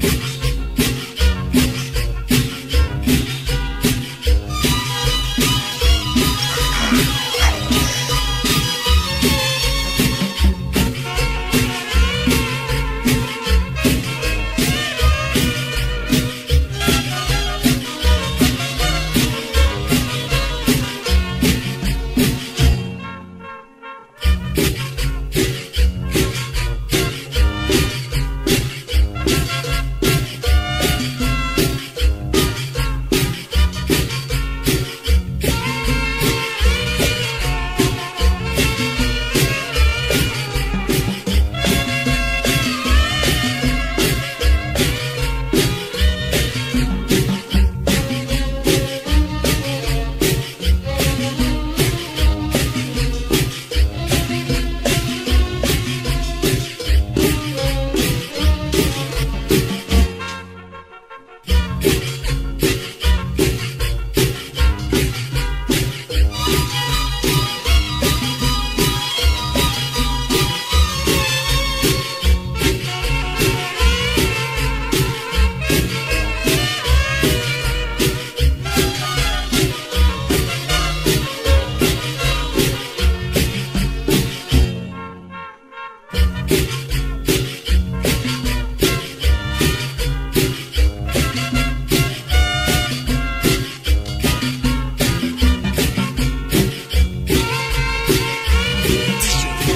Keep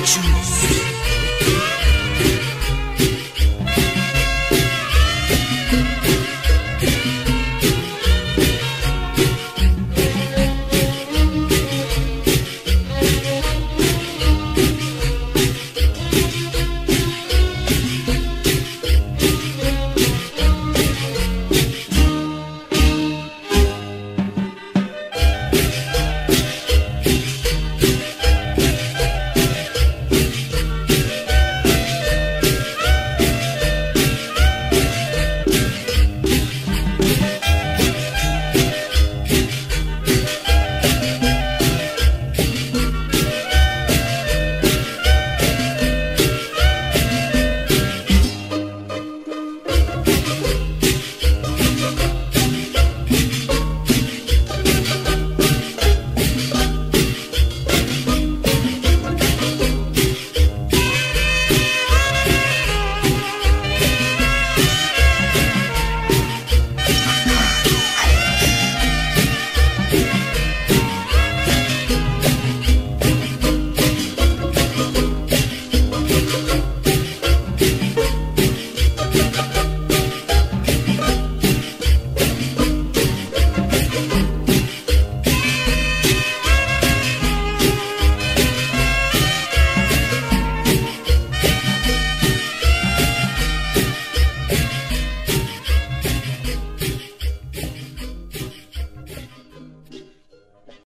Choose.